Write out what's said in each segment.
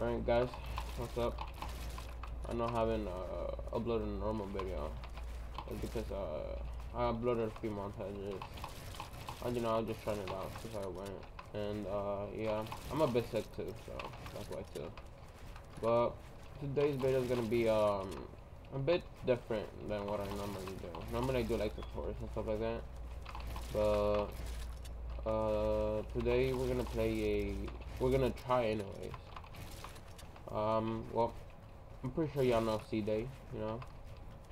Alright guys, what's up? I know I haven't uh, uploaded a normal video. It's because uh, I uploaded a few montages. I don't know, I was just trying it out, see how it went. And uh, yeah, I'm a bit sick too, so that's why too. But today's video is gonna be um, a bit different than what I normally do. Normally I do like tutorials and stuff like that. But uh, today we're gonna play a, we're gonna try anyways. Um, well, I'm pretty sure y'all know Ceeday, you know?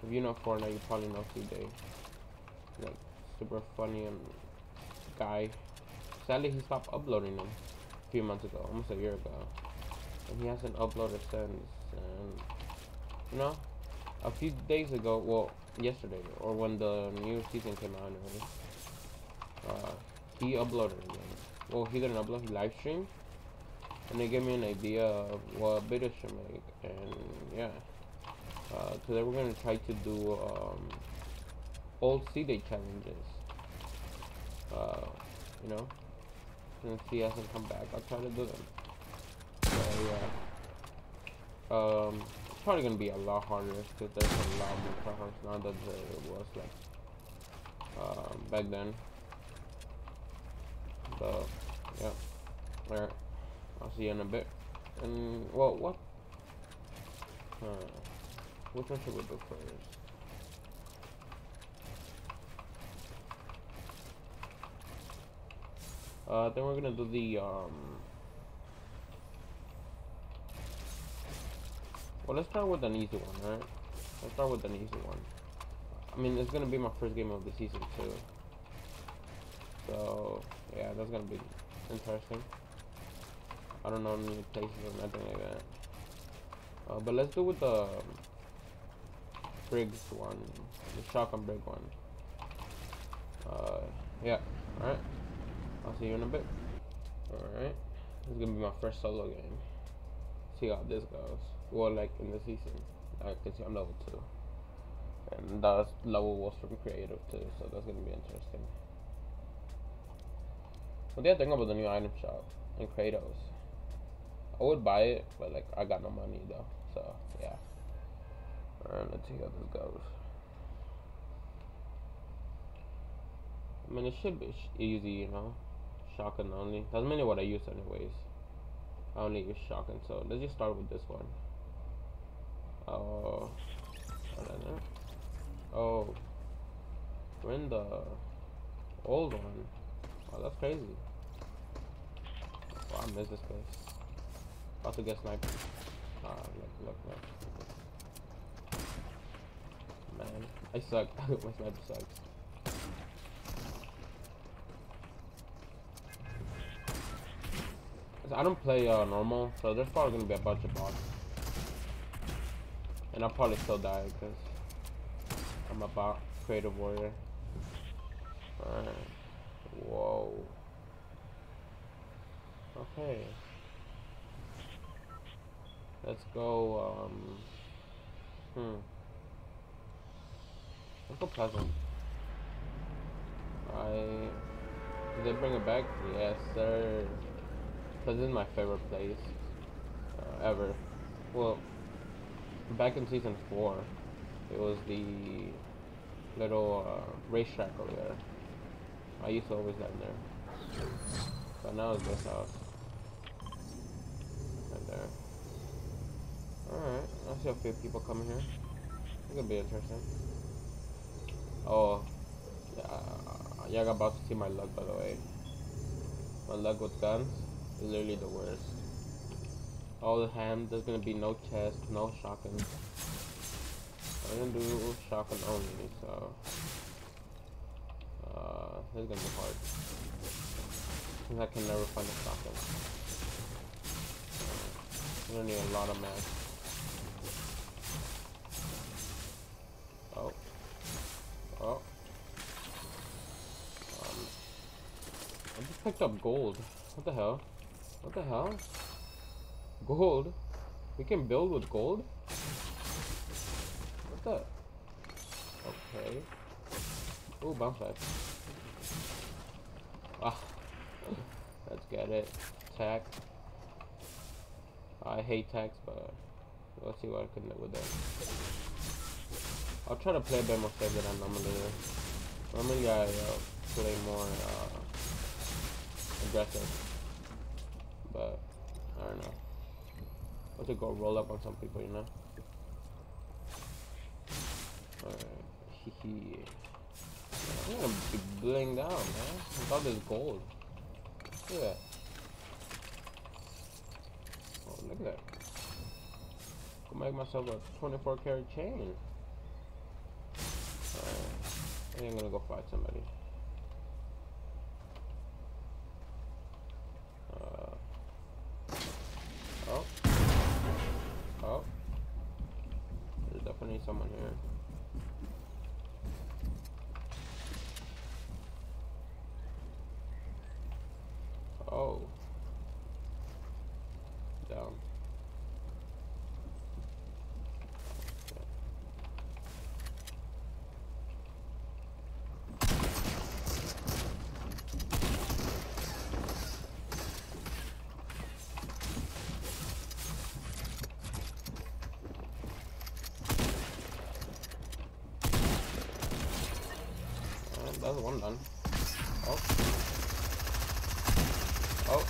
If you know Fortnite, you probably know Ceeday. Like, super funny and guy. Sadly, he stopped uploading them a few months ago, almost a year ago. And he hasn't uploaded since, and, you know? A few days ago, well, yesterday, or when the new season came out anyway, uh, he uploaded again. Well, he didn't upload, he live streamed and they gave me an idea of what video should make and yeah. Uh, today we're gonna try to do um, old Ceeday challenges. Uh, you know? Since he hasn't come back I'll try to do them. So yeah. Um, it's probably gonna be a lot harder because there's a lot more tryhards now than there was like um, back then. But yeah. Alright I'll see you in a bit. And, well, what? Huh. Which one should we do first? Uh, then we're gonna do the, um... Well, let's start with an easy one, right? Let's start with an easy one. I mean, it's gonna be my first game of the season, too. So, yeah, that's gonna be interesting. I don't know any places or nothing like that. Uh, but let's go with the um, Briggs one, the shotgun brig one. Uh, yeah, alright. I'll see you in a bit. Alright. This is gonna be my first solo game. See how this goes. Well, like in the season. I can see I'm level 2. And that level was from creative too, so that's gonna be interesting. What do you think about the new item shop in Kratos? I would buy it, but like I got no money though. So yeah. Alright, let's see how this goes. I mean, it should be easy, you know. Shotgun only. That's mainly what I use anyways. I only use shotgun, so let's just start with this one. Oh, eh? oh, we're in the old one. Oh, that's crazy. I miss this place. About to get sniped. Ah, look, look, look. Man, I suck. My sniper sucks. I don't play uh, normal, so there's probably gonna be a bunch of bots. And I'll probably still die because I'm a bot creative warrior. Alright. Whoa. Okay. Let's go, um, hmm. Let's go Pleasant. I, did they bring it back? Yes, sir. Pleasant is my favorite place, uh, ever. Well, back in season 4, it was the little, uh, racetrack over there. I used to always land there. But now it's this house. Right there. Alright, I see a few people coming here. It's gonna be interesting. Oh, yeah, y'all about to see my luck by the way. My luck with guns is literally the worst. All the hand, there's gonna be no chest, no shotgun. I'm gonna do shotgun only, so uh, this is gonna be hard. Because I can never find a shotgun. I'm gonna need a lot of max. Picked up gold. What the hell? What the hell? Gold? We can build with gold? What the? Okay. Ooh, bounce pad. Ah. Let's get it. Attack. I hate text, but we'll see what I can do with it. I'll try to play a bit more safe than I normally do. Normally I uh, play more uh, aggressive, but I don't know. I'll just go roll up on some people, you know? Alright, I'm gonna be bling down, man. I thought this gold. Look at that. Oh, look at that. Could make myself a 24 karat chain. Alright. I'm gonna go fight somebody. Oh. Oh. There's definitely someone here. Oh. Down. That's one done. Oh. Oh.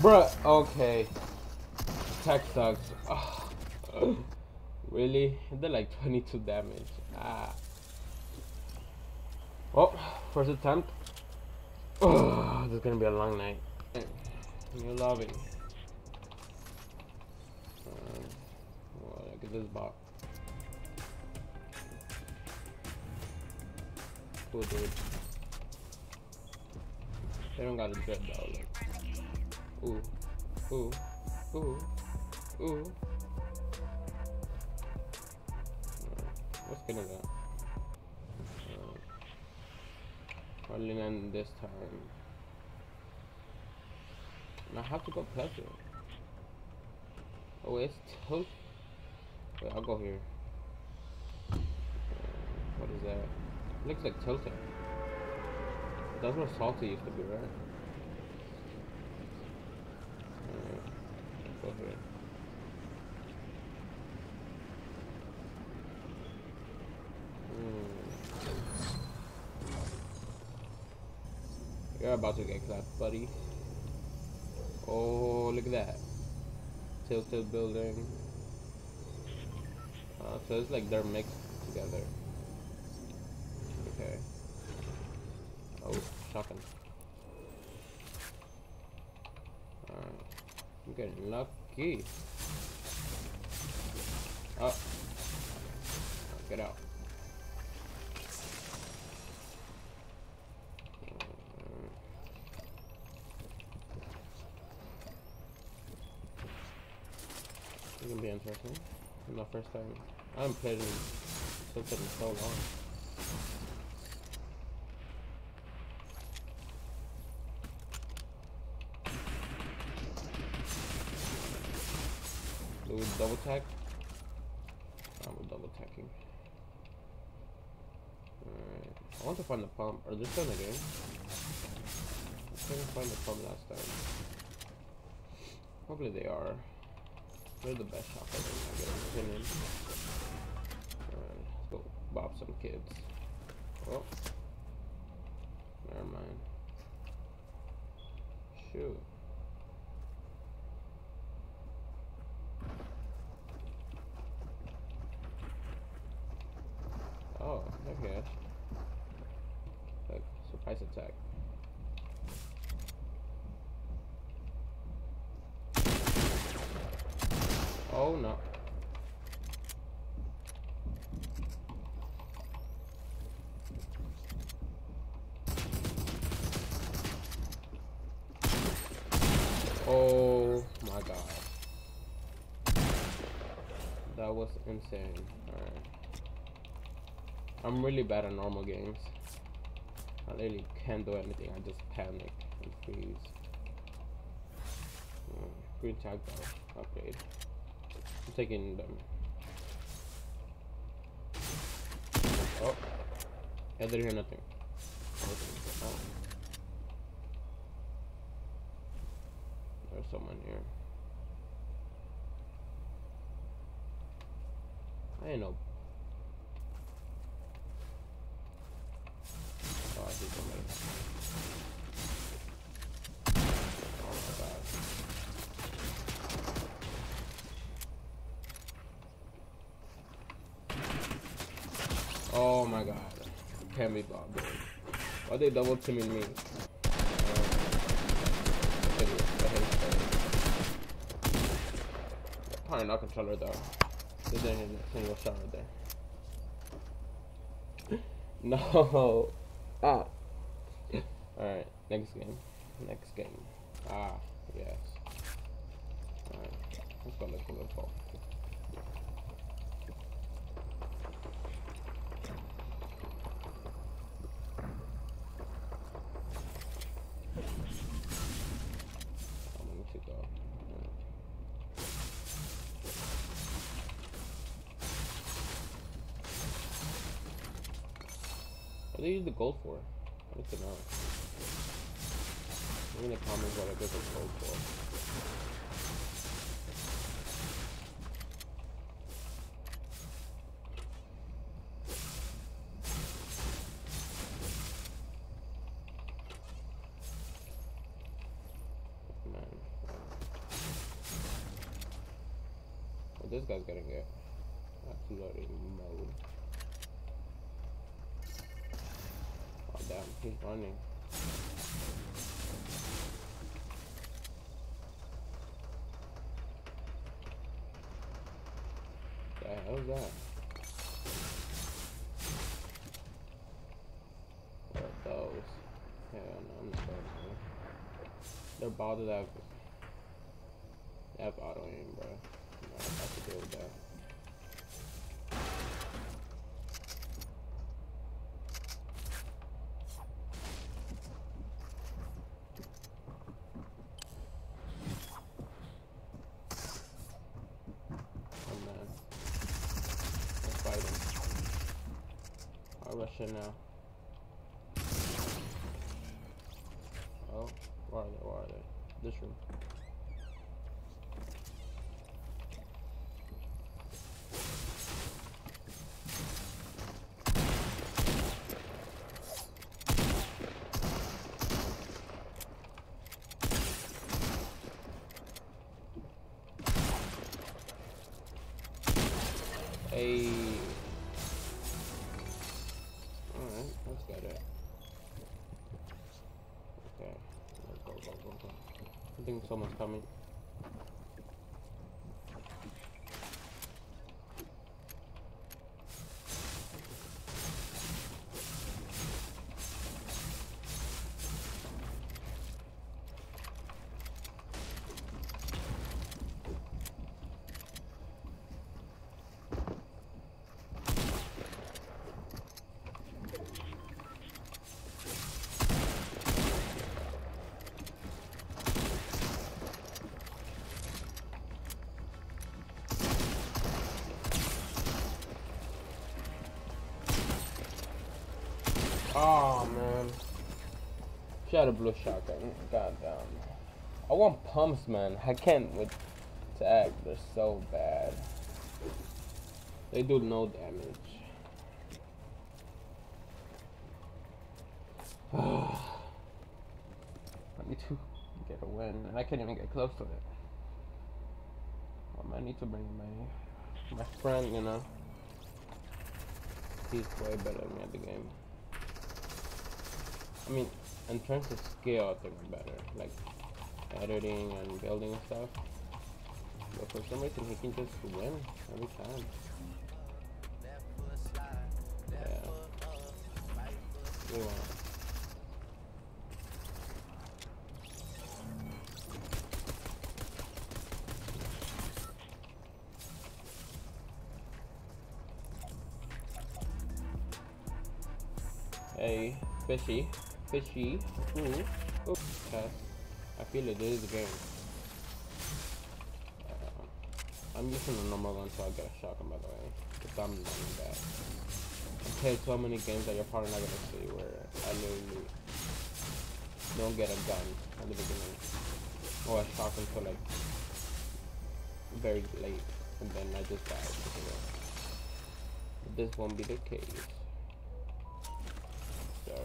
Bruh, okay. Tech sucks. Ugh. really? Did like 22 damage. Ah. Oh, first attempt. Oh, this is gonna be a long night. You're loving. Um, well, look at this bot. Cool, dude. They don't got a dread though. Like, ooh, ooh, ooh, ooh. Get in that. Uh, probably this time. And I have to go pleasure. Oh, it's tilt. Wait, I'll go here. Uh, what is that? Looks like tilting. That's where salty used to be, right? Hmm. You're about to get clapped, buddy. Oh, look at that. Tilted building. Uh, so it's like they're mixed together. Okay. Oh, shotgun. Alright. I'm lucky. Oh. Get out. It's gonna be interesting. My first time. I haven't played in in so long. Do we double tag? I'm double tagging. Alright. I want to find the pump. Are they still in the game? I couldn't find the pump last time. Hopefully they are. They're the best shop ever, in my good opinion. Alright, let's go bop some kids. Oh. Okay. Like, surprise attack. Oh no. Oh my god. That was insane. I'm really bad at normal games. I literally can't do anything. I just panic and freeze. Mm, green tag though. Upgrade. I'm taking them. Oh. I didn't hear nothing. Oh. someone here. I ain't no. Oh, I see somebody. Oh my god. Oh my god. Can't be bothered. Why they double teaming me? Probably not controller though. There's a single shot right there. no. Ah. Alright, next game. Next game. Ah, yes. Alright. Let's go, go, let's go. I'm going to go. What do they use the gold for? I need to know. Leave in the comments what I get the gold for. Man. What this guy's gonna get? That's mode. Damn, he's running. The hell is that? What are those? Hell no, I'm not going there. They're bothered that that auto aim, bro. No, I have to deal with that. Oh man. Let's fight him. In now. Oh, where are they? Where are they? This room. I think someone's coming. Oh man. She had a blue shotgun. God damn. I want pumps, man. I can't with tag. They're so bad. They do no damage. I need to get a win, and I can't even get close to it. I need to bring my my friend, you know. He's way better than me at the game. I mean, in terms of scale I'm better. Like editing and building stuff. But for some reason, he can just win every time. Yeah. Hey, fishy, fishy. Ooh, ooh. I feel it. Is a game. Uh, I'm using the normal one so I get a shotgun by the way. Because I'm running that. I played so many games that you're probably not gonna see where I literally don't get a gun at the beginning. Oh, I shot until like very late, and then I just died. This won't be the case. Sir.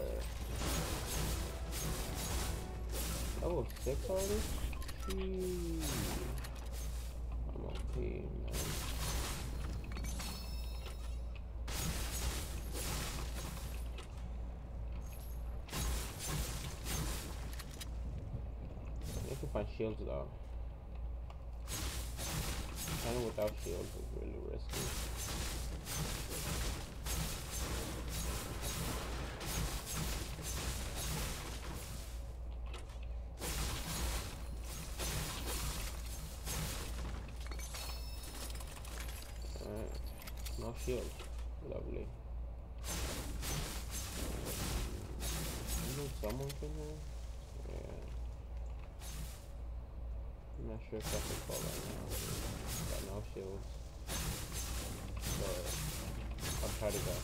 Level 6 already? Jeez. I'm okay, man. I to find shields though. Kind without shields is really risky. Shield. Lovely. Someone here? Yeah. I'm not sure if I can call right now. Got no shields. But I'll try to go.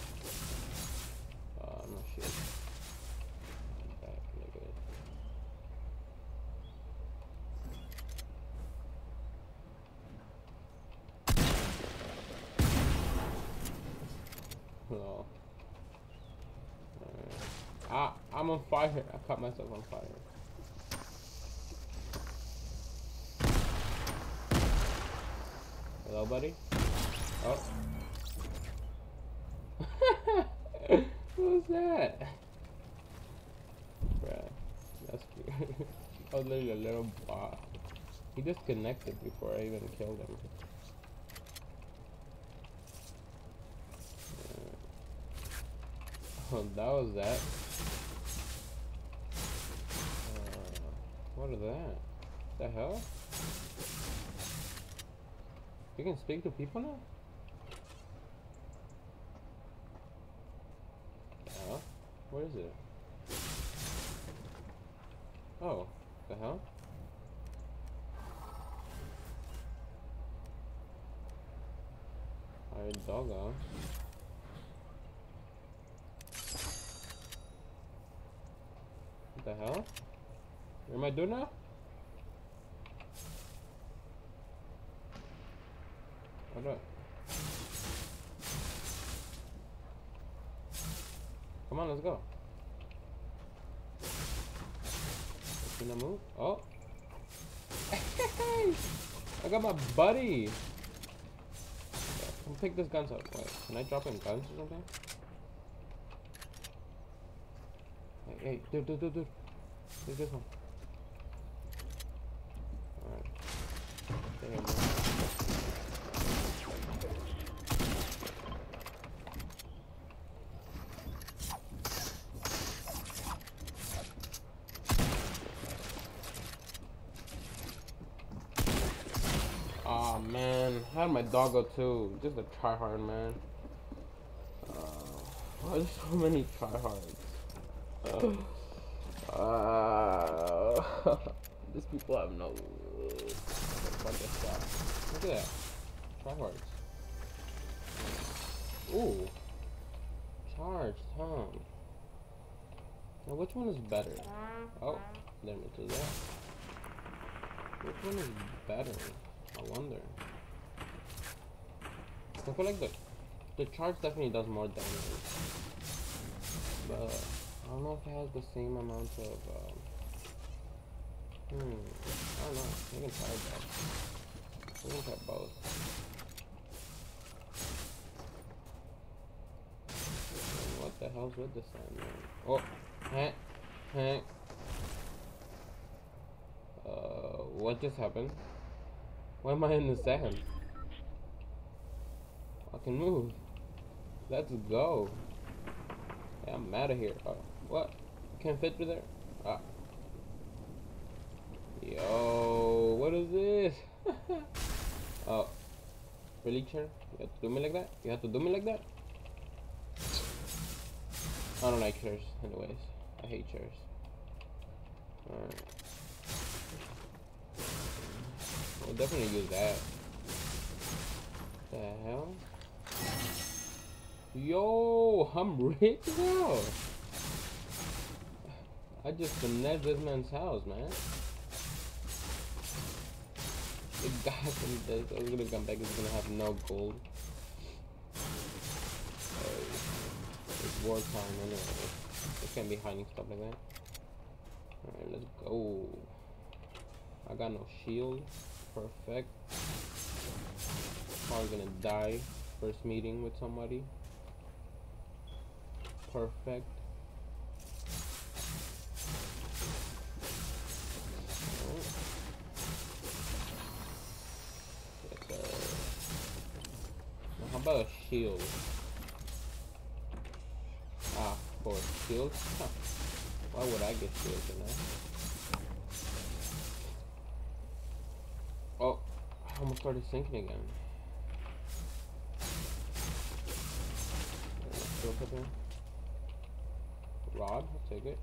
Uh, no shield. Back, negative. No. Alright. Ah, I'm on fire. I caught myself on fire. Hello, buddy? Oh. Who's that? Bruh, that's cute. I was literally a little bot. He disconnected before I even killed him. Oh, that was that. What is that? The hell? You can speak to people now? Yeah. What is it? Oh, the hell? Alright, doggo. What the hell? What am I doing now? I... Come on, let's go. It's gonna move. Oh. I got my buddy. Come pick this guns up. Wait, can I drop him guns or something? Hey, hey, dude, dude, dude, dude. Take this one. Alright. Stay here, man. Aw man, I had my doggo too. Just a tryhard man. Uh, why there's so many tryhards? Uh, uh, these people have no. Look at that. Tryhards. Ooh. Charged, huh? Now which one is better? Oh, let me do that. Which one is better? I wonder. I feel like the the charge definitely does more damage, but I don't know if it has the same amount of. Um, hmm. I don't know. We can try both. We can try both. What the hell's with this sign, man? Oh, heh, heh. Uh, what just happened? Why am I in the sand? I can move. Let's go. I'm out of here. Oh, what? Can't fit through there? Ah. Yo, what is this? oh. Really, chair? You have to do me like that? You have to do me like that? I don't like chairs, anyways. I hate chairs. Alright. We'll definitely use that. The hell? Yo, I'm rich now. I just finessed this man's house, man. the guy from this is gonna come back is gonna have no gold. it's war time anyway. They can't be hiding stuff like that. Alright, let's go. I got no shield. Perfect. Probably gonna die first meeting with somebody. Perfect. How about a shield? Ah, for shield? Huh. Why would I get shields in that? Oh, I almost started sinking again. Rod, I'll take it.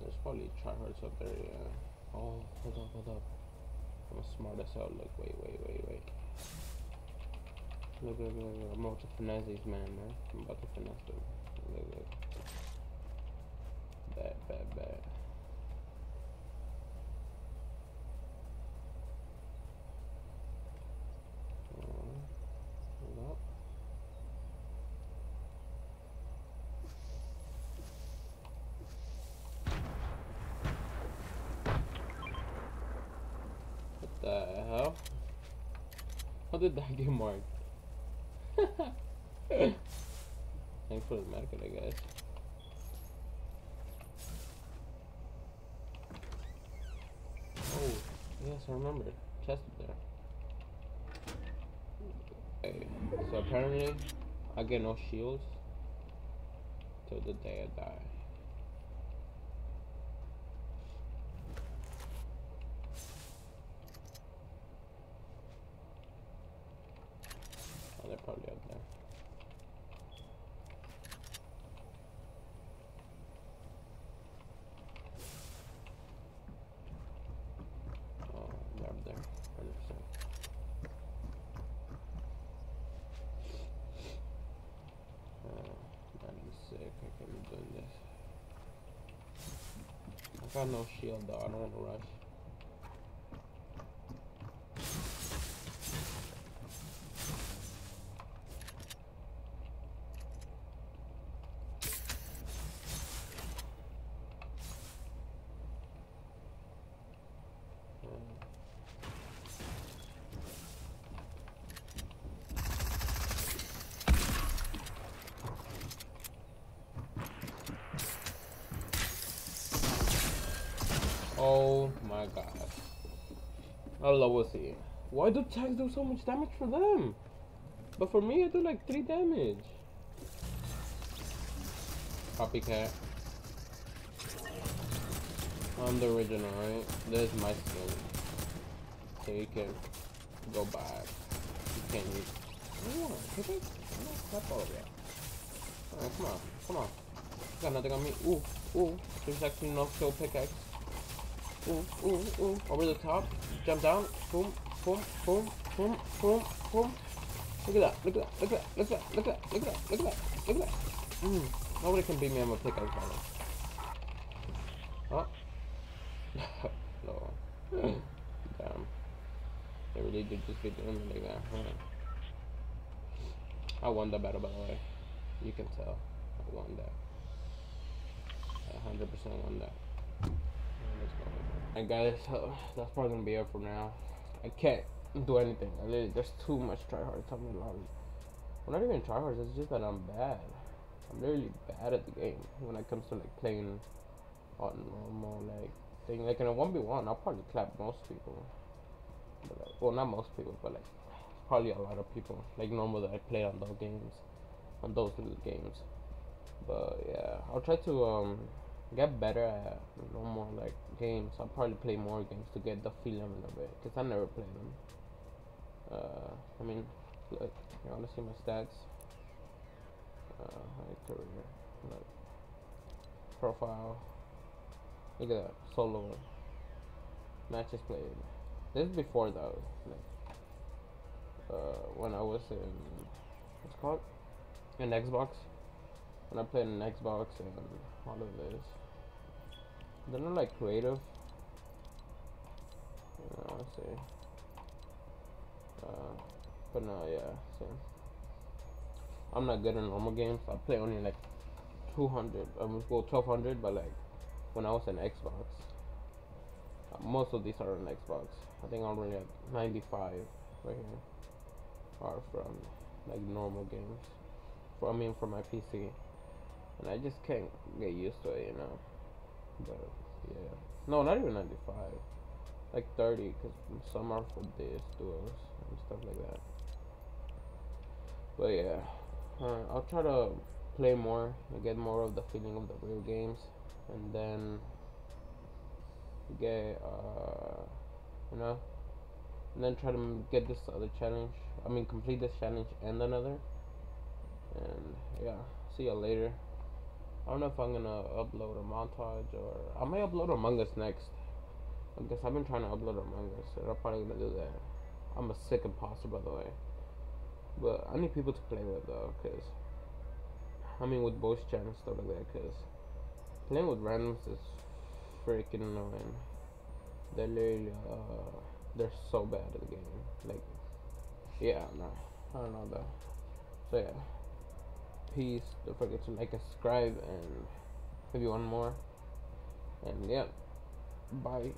There's probably tryhards up there, yeah. Oh, hold up, hold up. I'm smart as hell. Look, wait, wait, wait, wait. Look, look, look, look. I'm about to finesse these man, man. I'm about to finesse them. Look, look. Bad, bad, bad. How did that get marked? Thanks for the medkit, I guess. Oh, yes, I remember. Chest there. Okay, so apparently, I get no shields till the day I die. probably out there. Oh, they're up there, 100%. Uh, I'm sick, I can't be doing this. I got no shield though, I don't want to rush. Oh my god. I love see. Why do tags do so much damage for them? But for me, I do like 3 damage. Copycat. I'm the original, right? This is my skin. So you can go back. You can't use. Do you want? all of that. Alright, come on. Come on. Got nothing on me. Ooh, ooh. There's actually no kill pickaxe ooh, ooh, ooh, over the top, jump down, boom, boom, boom, boom, boom, boom. Look at that, look at that, look at that, look at that, look at that, look at that, look at that, that. Mm. Nobody can beat me on my pickaxe. Huh? no. Damn. They really did just beat me like that, huh? I won the battle, by the way. You can tell. I won that. I 100% won that. And guys, uh, that's probably gonna be it for now. I can't do anything. I literally, there's too much tryhards me long. Well, not even tryhards. It's just that I'm bad. I'm really bad at the game when it comes to like playing on normal like thing. Like in a one v one, I'll probably clap most people. But, like, well, not most people, but like probably a lot of people. Like normal that I play on those games, on those little games. But yeah, I'll try to um get better at normal like games. I'll probably play more games to get the feeling of it because I never played them. Uh, I mean, look, you want to see my stats? Uh, career, look, profile. Look at that, solo matches played. This is before though, like uh, when I was in what's called an Xbox. When I played an Xbox and all of this. They're not like creative. You know, let's see. Uh, but no, yeah. I'm not good in normal games. I play only like 200. Um, well, 1200, but like when I was on Xbox. Uh, most of these are on Xbox. I think I'm only at 95 right here. Are from like normal games. For I mean, for my PC, and I just can't get used to it, you know. But yeah, no, not even 95. Like 30, because some are for this duos and stuff like that. But yeah, uh, I'll try to play more and get more of the feeling of the real games, and then get uh, you know, and then try to get this other challenge. I mean, complete this challenge and another. And yeah, see you later. I don't know if I'm gonna upload a montage or I may upload Among Us next. I guess I've been trying to upload Among Us, and I'm probably gonna do that. I'm a sick imposter, by the way. But I need people to play with though, cause I mean with voice chat and stuff like that, cause playing with randoms is freaking annoying. They're literally, uh, they're so bad at the game. Like, yeah, no, I don't know though. So yeah peace. Don't forget to like and subscribe and maybe one more. And yeah, bye.